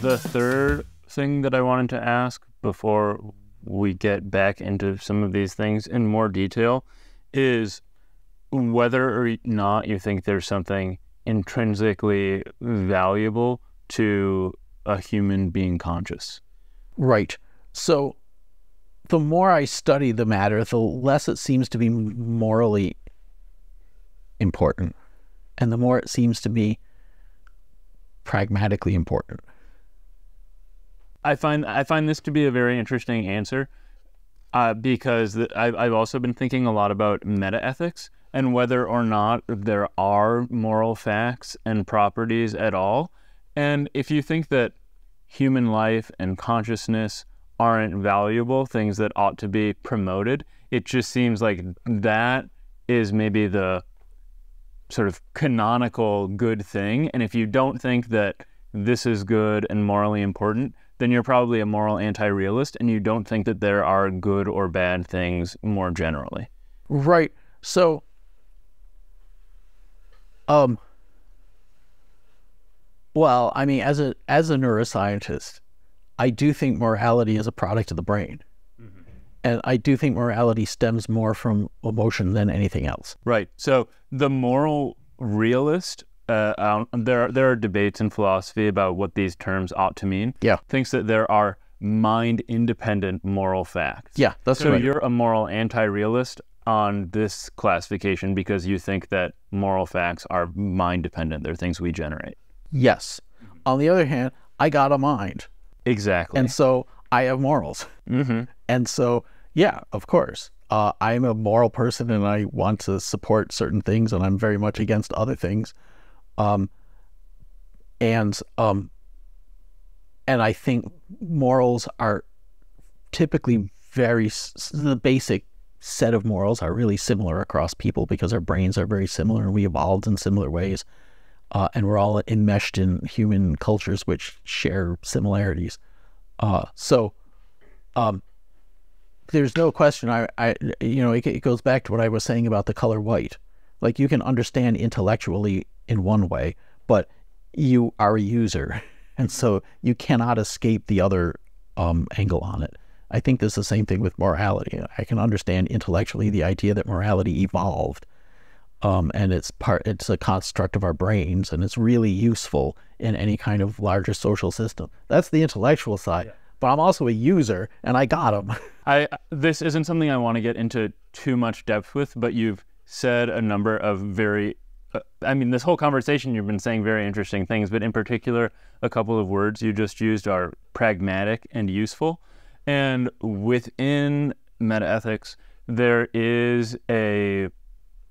the third thing that I wanted to ask before we get back into some of these things in more detail is whether or not you think there's something intrinsically valuable to a human being conscious. Right. So the more I study the matter, the less it seems to be morally important, and the more it seems to be pragmatically important. I find I find this to be a very interesting answer uh, because I've, I've also been thinking a lot about meta ethics and whether or not there are moral facts and properties at all. And if you think that human life and consciousness aren't valuable, things that ought to be promoted, it just seems like that is maybe the sort of canonical good thing. And if you don't think that this is good and morally important, then you're probably a moral anti realist and you don't think that there are good or bad things more generally. Right. So, um, well, I mean, as a as a neuroscientist, I do think morality is a product of the brain, mm-hmm. and I do think morality stems more from emotion than anything else. Right. So the moral realist uh, um, there there are debates in philosophy about what these terms ought to mean. Yeah, thinks that there are mind independent moral facts. Yeah, that's so right. you're a moral anti realist on this classification because you think that moral facts are mind dependent. They're things we generate. Yes. On the other hand, I got a mind. Exactly. And so I have morals. Mm-hmm. And so, yeah, of course. Uh, I'm a moral person and I want to support certain things and I'm very much against other things. Um, and um, and I think morals are typically very the basic set of morals are really similar across people because our brains are very similar and we evolved in similar ways, uh, and we're all enmeshed in human cultures which share similarities. Uh, so, um, there's no question. I, I, you know, it, it goes back to what I was saying about the color white. Like you can understand intellectually in one way, but you are a user. And so you cannot escape the other um, angle on it. I think this is the same thing with morality. I can understand intellectually the idea that morality evolved, um, and it's part. It's a construct of our brains, and it's really useful in any kind of larger social system. That's the intellectual side. Yeah. But I'm also a user, and I got them. I this isn't something I want to get into too much depth with, but you've said a number of very uh, I mean, this whole conversation, you've been saying very interesting things, but in particular, a couple of words you just used are pragmatic and useful. And within metaethics, there is a,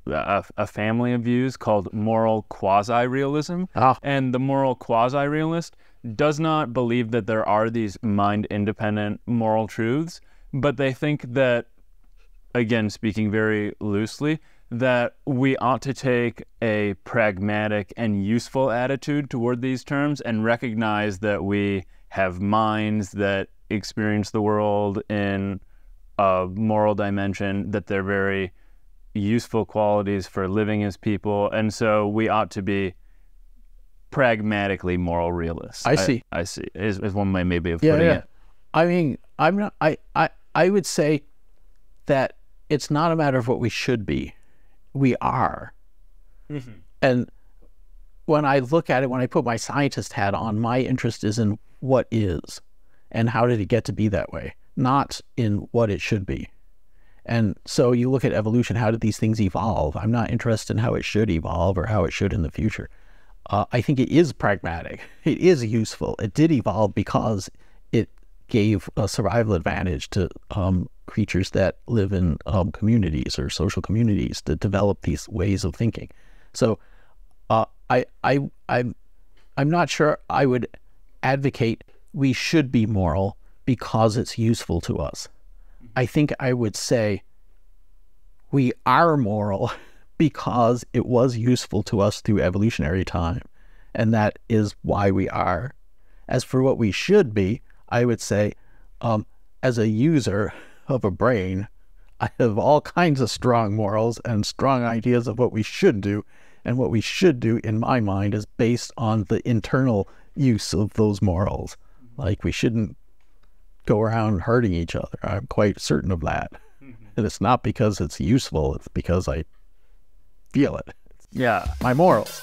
a, a family of views called moral quasi realism. Oh. And the moral quasi realist does not believe that there are these mind independent moral truths, but they think that, again, speaking very loosely, that we ought to take a pragmatic and useful attitude toward these terms and recognize that we have minds that experience the world in a moral dimension, that they're very useful qualities for living as people. And so we ought to be pragmatically moral realists. I see. I, I see. Is, is one way maybe of yeah, putting yeah. it. I mean, I'm not, I, I, I would say that it's not a matter of what we should be we are. Mm-hmm. And when I look at it, when I put my scientist hat on, my interest is in what is and how did it get to be that way, not in what it should be. And so you look at evolution, how did these things evolve? I'm not interested in how it should evolve or how it should in the future. Uh, I think it is pragmatic. It is useful. It did evolve because it gave a survival advantage to um, creatures that live in um, communities or social communities to develop these ways of thinking. So, uh, I I I'm I'm not sure I would advocate we should be moral because it's useful to us. I think I would say we are moral because it was useful to us through evolutionary time, and that is why we are. As for what we should be, I would say, um, as a user, of a brain, I have all kinds of strong morals and strong ideas of what we should do And what we should do, in my mind, is based on the internal use of those morals. Like we shouldn't go around hurting each other. I'm quite certain of that. Mm-hmm. And it's not because it's useful, it's because I feel it. Yeah. My morals.